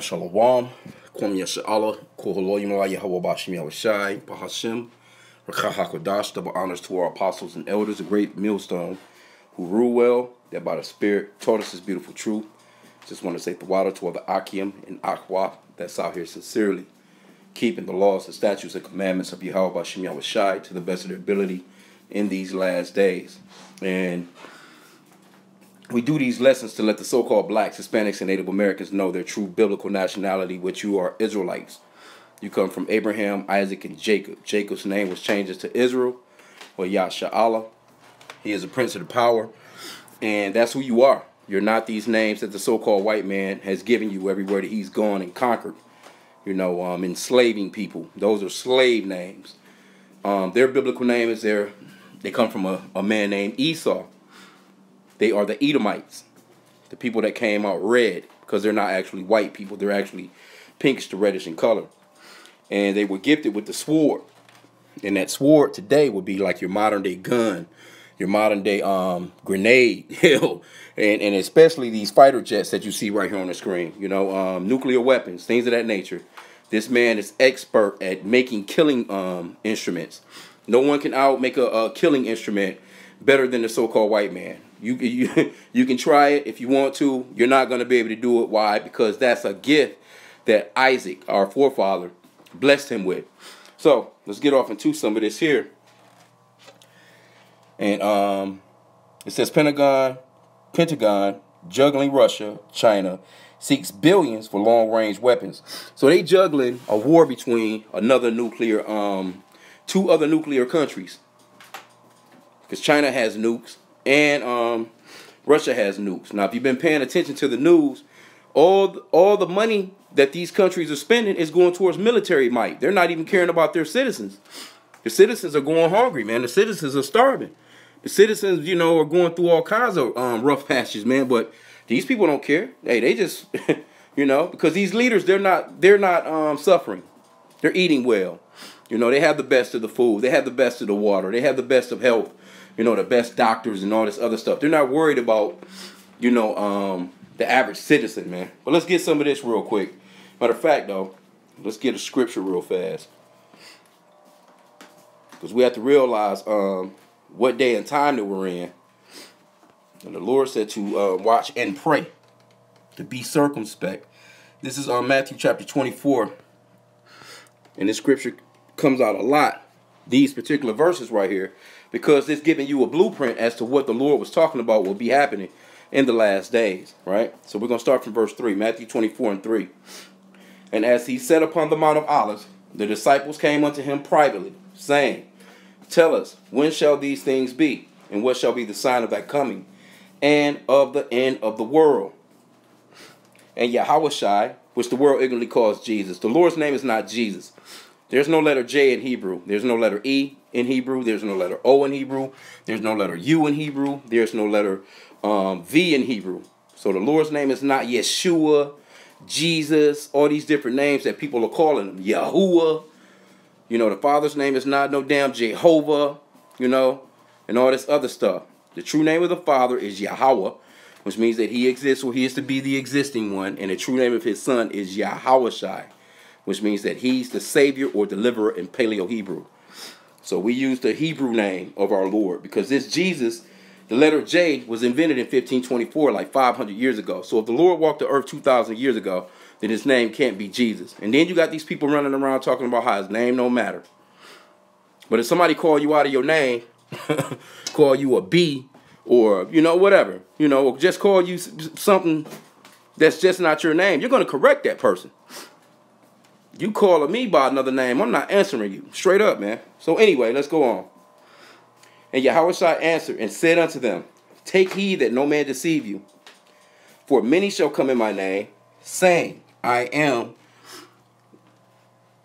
Shalom, Kwam Yasha'Allah, Kuhaloyimala Yahweh Bashim Yahushai, Bahashim, Rakha double honors to our apostles and elders, a great millstone who rule well, that by the Spirit taught us this beautiful truth. Just want to say the water to all the Akim and Akwa that's out here sincerely, keeping the laws, the statutes, and commandments of Yahweh Bashim Yahushai to the best of their ability in these last days. And we do these lessons to let the so-called blacks, Hispanics, and Native Americans know their true biblical nationality, which you are Israelites. You come from Abraham, Isaac, and Jacob. Jacob's name was changed to Israel, or Yasha'Allah. He is a prince of the power, and that's who you are. You're not these names that the so-called white man has given you everywhere that he's gone and conquered. You know, um, enslaving people. Those are slave names. Um, their biblical name is their. They come from a, a man named Esau. They are the Edomites, the people that came out red because they're not actually white people. They're actually pinkish to reddish in color. And they were gifted with the sword. And that sword today would be like your modern day gun, your modern day um, grenade, hell, and, and especially these fighter jets that you see right here on the screen. You know, um, nuclear weapons, things of that nature. This man is expert at making killing um, instruments. No one can out make a, a killing instrument better than the so-called white man. You you you can try it if you want to. You're not going to be able to do it. Why? Because that's a gift that Isaac, our forefather, blessed him with. So let's get off into some of this here. And um, it says Pentagon, Pentagon juggling Russia, China seeks billions for long-range weapons. So they juggling a war between another nuclear, um, two other nuclear countries. Because China has nukes and um, Russia has nukes. Now, if you've been paying attention to the news, all all the money that these countries are spending is going towards military might. They're not even caring about their citizens. The citizens are going hungry, man. The citizens are starving. The citizens, you know, are going through all kinds of um, rough patches, man. But these people don't care. Hey, they just, you know, because these leaders, they're not, they're not um, suffering. They're eating well. You know, they have the best of the food. They have the best of the water. They have the best of health you know, the best doctors and all this other stuff. They're not worried about, you know, um, the average citizen, man. But let's get some of this real quick. Matter of fact, though, let's get a scripture real fast. Because we have to realize um, what day and time that we're in. And the Lord said to uh, watch and pray, to be circumspect. This is on uh, Matthew chapter 24. And this scripture comes out a lot. These particular verses right here because it's giving you a blueprint as to what the Lord was talking about will be happening in the last days, right? So we're going to start from verse 3, Matthew 24 and 3. And as he sat upon the Mount of Olives, the disciples came unto him privately, saying, Tell us, when shall these things be? And what shall be the sign of that coming? And of the end of the world? And Yahushai, which the world ignorantly calls Jesus. The Lord's name is not Jesus. There's no letter J in Hebrew. There's no letter E in Hebrew. There's no letter O in Hebrew. There's no letter U in Hebrew. There's no letter um, V in Hebrew. So the Lord's name is not Yeshua, Jesus, all these different names that people are calling him. Yahuwah. You know, the Father's name is not no damn Jehovah, you know, and all this other stuff. The true name of the Father is Yahweh, which means that he exists or he is to be the existing one. And the true name of his son is Yahushai which means that he's the Savior or deliverer in Paleo Hebrew. So we use the Hebrew name of our Lord because this Jesus, the letter J, was invented in 1524, like 500 years ago. So if the Lord walked the earth 2,000 years ago, then his name can't be Jesus. And then you got these people running around talking about how his name don't matter. But if somebody call you out of your name, call you a B, or, you know, whatever, you know, just call you something that's just not your name, you're going to correct that person. You calling me by another name, I'm not answering you. Straight up, man. So anyway, let's go on. And Yahushua answered and said unto them, Take heed that no man deceive you. For many shall come in my name, saying, I am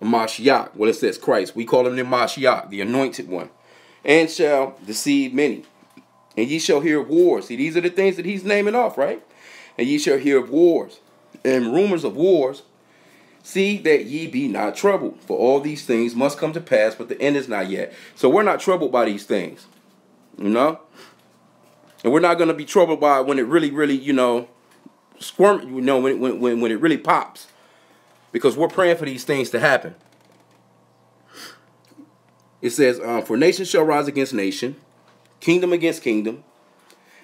Mashiach. Well, it says Christ. We call him the Mashiach, the anointed one. And shall deceive many. And ye shall hear of wars. See, these are the things that he's naming off, right? And ye shall hear of wars. And rumors of wars See that ye be not troubled, for all these things must come to pass, but the end is not yet. So we're not troubled by these things, you know? And we're not going to be troubled by when it really, really, you know, squirm, you know, when, when, when, when it really pops. because we're praying for these things to happen. It says, um, For nation shall rise against nation, kingdom against kingdom,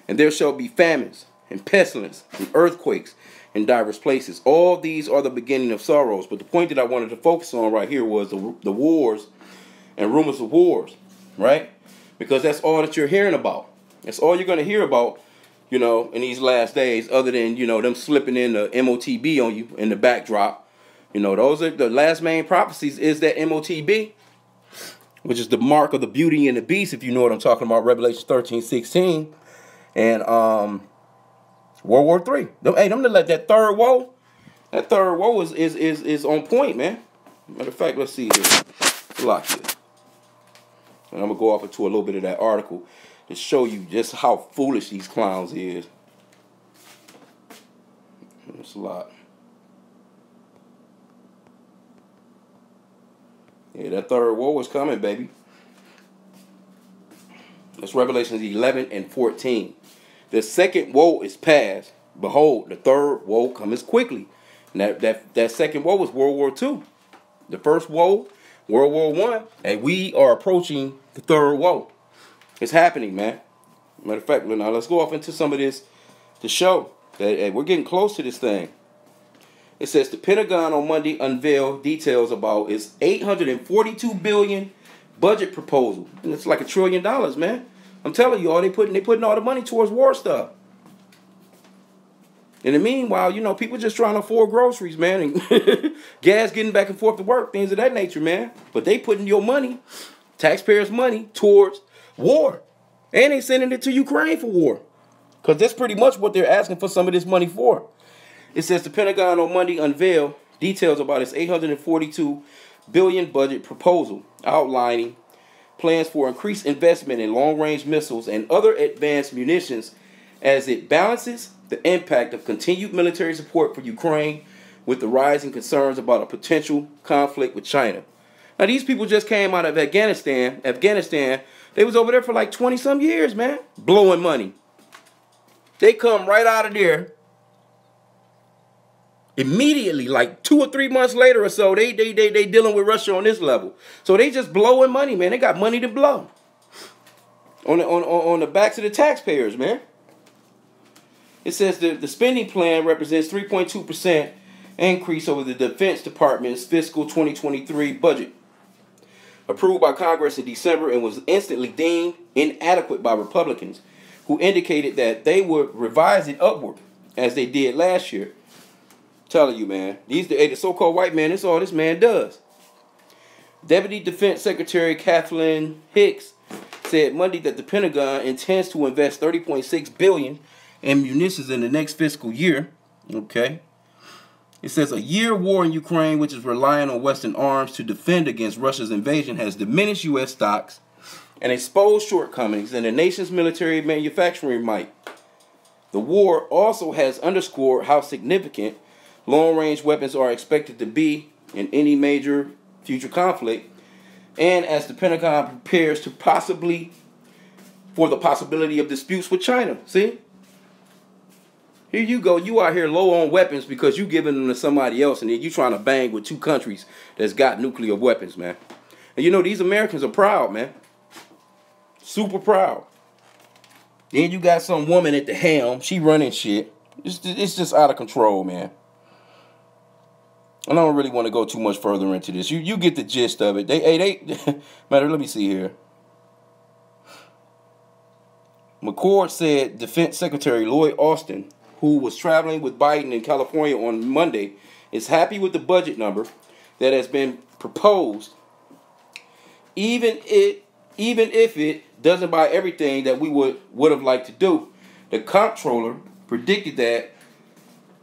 and there shall be famines and pestilence and earthquakes in diverse places. All these are the beginning of sorrows. But the point that I wanted to focus on right here was the, the wars and rumors of wars, right? Because that's all that you're hearing about. That's all you're going to hear about, you know, in these last days, other than, you know, them slipping in the MOTB on you in the backdrop. You know, those are the last main prophecies is that MOTB, which is the mark of the beauty and the beast, if you know what I'm talking about, Revelation 13, 16. And um World War Three. Hey, them to let that third woe, that third woe is is is is on point, man. Matter of fact, let's see here. Lock it. And I'm gonna go off into a little bit of that article to show you just how foolish these clowns is. It's a lot. Yeah, that third woe was coming, baby. That's Revelations 11 and 14. The second woe is past. Behold, the third woe comes quickly. And that, that, that second woe was World War II. The first woe, World War One, and we are approaching the third woe. It's happening, man. Matter of fact, now let's go off into some of this to show that hey, we're getting close to this thing. It says the Pentagon on Monday unveiled details about its 842 billion budget proposal, and it's like a trillion dollars, man. I'm telling you, all they putting they putting all the money towards war stuff. In the meanwhile, you know, people just trying to afford groceries, man, and gas getting back and forth to work, things of that nature, man. But they putting your money, taxpayers' money, towards war. And they sending it to Ukraine for war. Because that's pretty much what they're asking for some of this money for. It says the Pentagon on Monday unveiled details about its 842 billion budget proposal outlining plans for increased investment in long range missiles and other advanced munitions as it balances the impact of continued military support for Ukraine with the rising concerns about a potential conflict with China. Now these people just came out of Afghanistan. Afghanistan, they was over there for like 20 some years, man, blowing money. They come right out of there immediately, like two or three months later or so, they they they they dealing with Russia on this level. So they just blowing money, man. They got money to blow. On the, on, on the backs of the taxpayers, man. It says the, the spending plan represents 3.2% increase over the Defense Department's fiscal 2023 budget. Approved by Congress in December and was instantly deemed inadequate by Republicans, who indicated that they would revise it upward, as they did last year telling you, man. These the, the so-called white man. That's all this man does. Deputy Defense Secretary Kathleen Hicks said Monday that the Pentagon intends to invest 30.6 billion in munitions in the next fiscal year. Okay. It says a year war in Ukraine, which is relying on Western arms to defend against Russia's invasion, has diminished U.S. stocks and exposed shortcomings in the nation's military manufacturing might. The war also has underscored how significant Long range weapons are expected to be in any major future conflict. And as the Pentagon prepares to possibly for the possibility of disputes with China. See? Here you go. You out here low on weapons because you giving them to somebody else, and then you trying to bang with two countries that's got nuclear weapons, man. And you know these Americans are proud, man. Super proud. Then you got some woman at the helm. She running shit. It's, it's just out of control, man. I don't really want to go too much further into this. You you get the gist of it. They hey they matter. Let me see here. McCord said Defense Secretary Lloyd Austin, who was traveling with Biden in California on Monday, is happy with the budget number that has been proposed, even it even if it doesn't buy everything that we would would have liked to do. The comptroller predicted that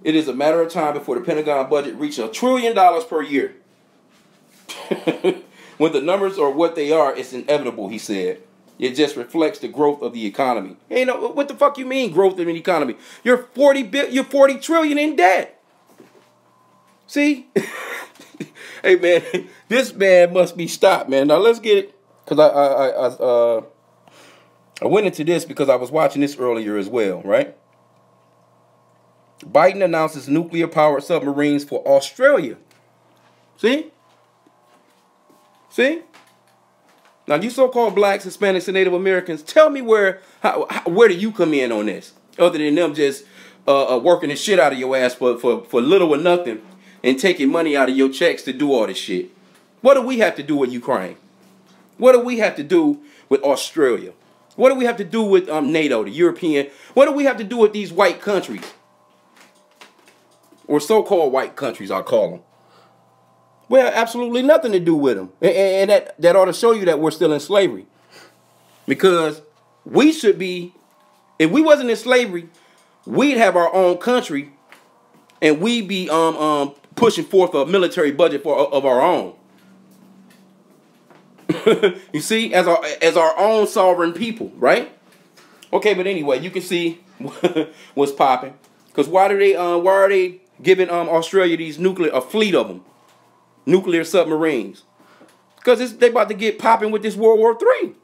it is a matter of time before the Pentagon budget reaches a trillion dollars per year. when the numbers are what they are, it's inevitable, he said. It just reflects the growth of the economy. Hey, no, what the fuck you mean growth of an economy? You're 40 bi- you're 40 trillion in debt. See? hey man, this man must be stopped, man. Now let's get it. Cause I I I, I uh I went into this because I was watching this earlier as well, right? Biden announces nuclear powered submarines for Australia. See? See? Now, you so-called blacks, Hispanics, and Native Americans, tell me where how, where do you come in on this? Other than them just uh, uh, working the shit out of your ass for, for, for little or nothing and taking money out of your checks to do all this shit. What do we have to do with Ukraine? What do we have to do with Australia? What do we have to do with um, NATO, the European? What do we have to do with these white countries? Or so-called white countries, I'll call them. We have absolutely nothing to do with them. And, and that, that ought to show you that we're still in slavery. Because we should be, if we wasn't in slavery, we'd have our own country and we'd be um, um, pushing forth a military budget for of our own. you see, as our as our own sovereign people, right? Okay, but anyway, you can see what's popping. Cause why do they uh, why are they giving um Australia these nuclear a fleet of them, nuclear submarines? Because they about to get popping with this World War Three.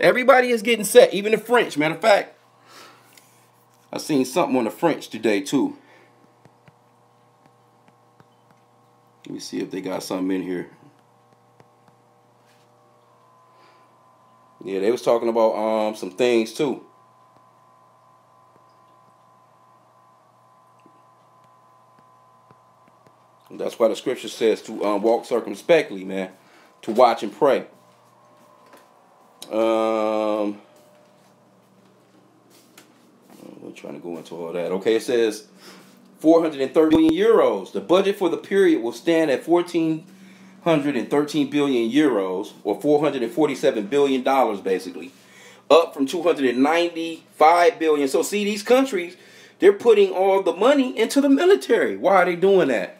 Everybody is getting set, even the French. Matter of fact, I seen something on the French today too. Let me see if they got something in here. Yeah, they was talking about um some things too. Why the scripture says to um, walk circumspectly, man, to watch and pray. Um, we're trying to go into all that. Okay, it says 430 billion euros. The budget for the period will stand at 1,413 billion euros, or 447 billion dollars, basically, up from 295 billion. So, see, these countries, they're putting all the money into the military. Why are they doing that?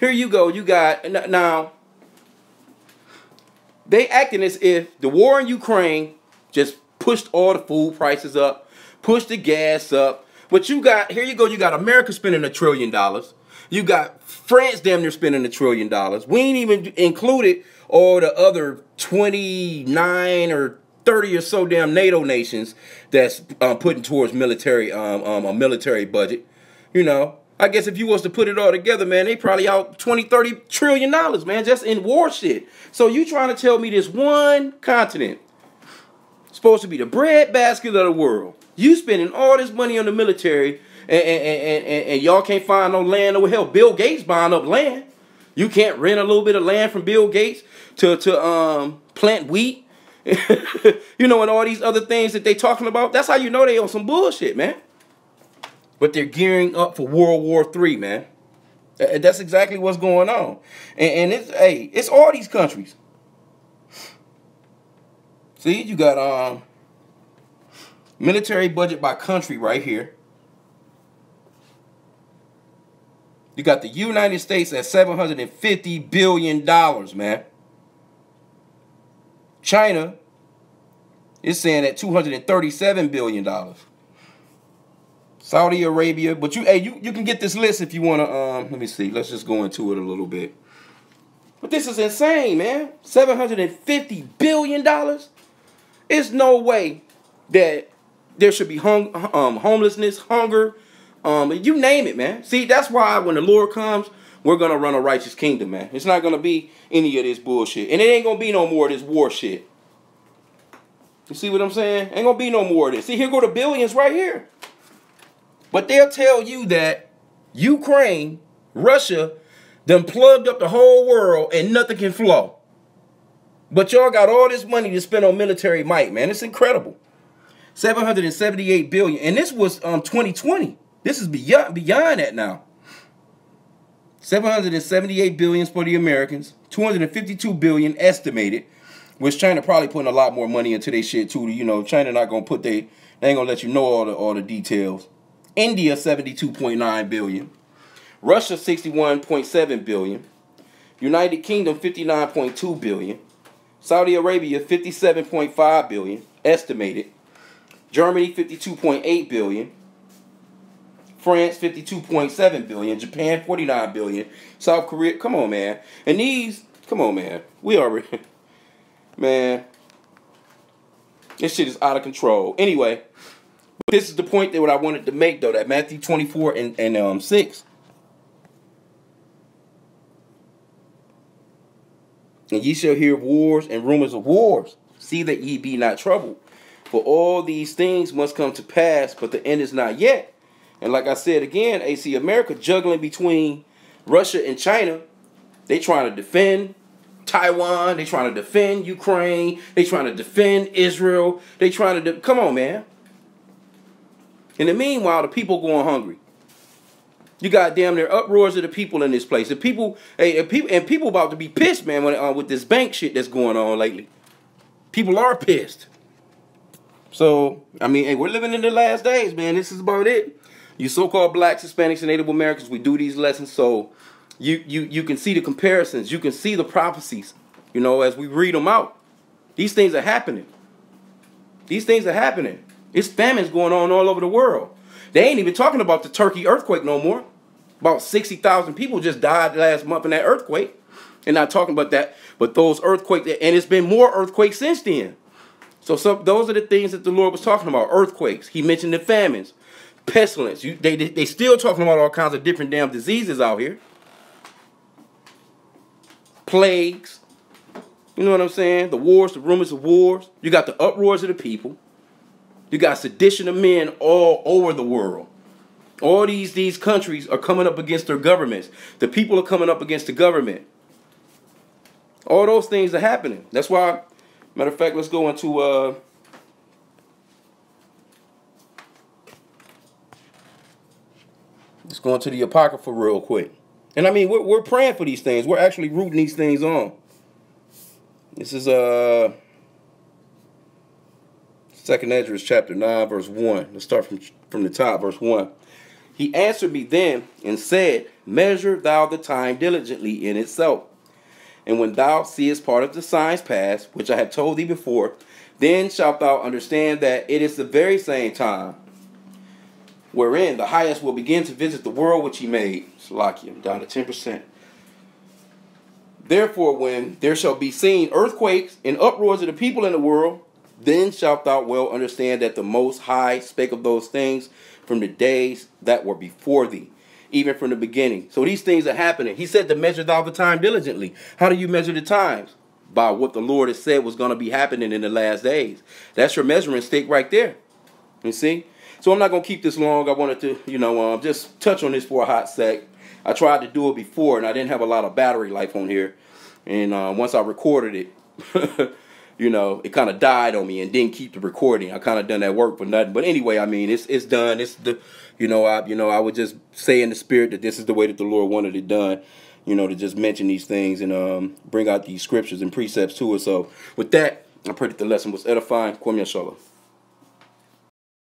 Here you go. You got now. They acting as if the war in Ukraine just pushed all the food prices up, pushed the gas up, but you got, here you go, you got America spending a trillion dollars. You got France damn near spending a trillion dollars. We ain't even included all the other 29 or 30 or so damn NATO nations that's um, putting towards military um, um, a military budget. You know, I guess if you was to put it all together, man, they probably out 20, 30 trillion dollars, man, just in war shit. So you trying to tell me this one continent supposed to be the breadbasket of the world you spending all this money on the military, and, and, and, and, y'all can't find no land over hell. Bill Gates buying up land. You can't rent a little bit of land from Bill Gates to to um plant wheat. you know, and all these other things that they talking about. That's how you know they on some bullshit, man. But they're gearing up for World War III, man. That's exactly what's going on. And, and it's hey, it's all these countries. See, you got um Military budget by country right here. You got the United States at $750 billion, man. China is saying at $237 billion. Saudi Arabia, but you hey, you, you can get this list if you want to um let me see. Let's just go into it a little bit. But this is insane, man. $750 billion? There's no way that there should be hung, um, homelessness, hunger, um, you name it, man. See, that's why when the Lord comes, we're gonna run a righteous kingdom, man. It's not gonna be any of this bullshit, and it ain't gonna be no more of this war shit. You see what I'm saying? Ain't gonna be no more of this. See, here go the billions right here. But they'll tell you that Ukraine, Russia, done plugged up the whole world and nothing can flow. But y'all got all this money to spend on military might, man. It's incredible. 778 billion. And this was um 2020. This is beyond beyond that now. 778 billions for the Americans, 252 billion estimated, which China probably putting a lot more money into their shit too. You know, China not gonna put they they ain't gonna let you know all the all the details. India 72.9 billion, Russia 61.7 billion, United Kingdom 59.2 billion, Saudi Arabia 57.5 billion estimated, Germany 52.8 billion. France 52.7 billion, Japan 49 billion, South Korea, come on man. And these, come on man. We are man. This shit is out of control. Anyway, this is the point that what I wanted to make though, that Matthew 24 and, and um 6. And ye shall hear wars and rumors of wars. See that ye be not troubled. For all these things must come to pass, but the end is not yet. And like I said again, AC America juggling between Russia and China. They trying to defend Taiwan. They trying to defend Ukraine. They trying to defend Israel. They trying to come on, man. In the meanwhile, the people going hungry. You got damn near uproars of the people in this place. The people, hey, and people, and people about to be pissed, man, when, uh, with this bank shit that's going on lately. People are pissed. So, I mean, hey, we're living in the last days, man. This is about it. You so-called blacks, Hispanics, and Native Americans, we do these lessons so you you you can see the comparisons. You can see the prophecies. You know, as we read them out, these things are happening. These things are happening. It's famines going on all over the world. They ain't even talking about the Turkey earthquake no more. About 60,000 people just died last month in that earthquake. And not talking about that, but those earthquakes, and it's been more earthquakes since then. So some, those are the things that the Lord was talking about. Earthquakes. He mentioned the famines, pestilence. You, they, they still talking about all kinds of different damn diseases out here. Plagues. You know what I'm saying? The wars, the rumors of wars. You got the uproars of the people. You got sedition of men all over the world. All these these countries are coming up against their governments. The people are coming up against the government. All those things are happening. That's why, matter of fact, let's go into uh let's go into the Apocrypha real quick. And I mean, we're, we're praying for these things. We're actually rooting these things on. This is uh Second Esdras chapter 9, verse 1. Let's start from, from the top, verse 1. He answered me then and said, Measure thou the time diligently in itself. And when thou seest part of the signs pass, which I have told thee before, then shalt thou understand that it is the very same time wherein the highest will begin to visit the world which he made. Salakia, down to 10%. Therefore, when there shall be seen earthquakes and uproars of the people in the world, then shalt thou well understand that the Most High spake of those things from the days that were before thee, even from the beginning. So these things are happening. He said to measure thou the time diligently. How do you measure the times? By what the Lord has said was going to be happening in the last days. That's your measuring stick right there. You see? So I'm not going to keep this long. I wanted to, you know, um, just touch on this for a hot sec. I tried to do it before, and I didn't have a lot of battery life on here. And uh, once I recorded it, you know, it kind of died on me and didn't keep the recording. I kind of done that work for nothing. But anyway, I mean, it's it's done. It's the, you know, I you know I would just say in the spirit that this is the way that the Lord wanted it done. You know, to just mention these things and um, bring out these scriptures and precepts to us. So with that, I pray that the lesson was edifying. Kwame Yashala.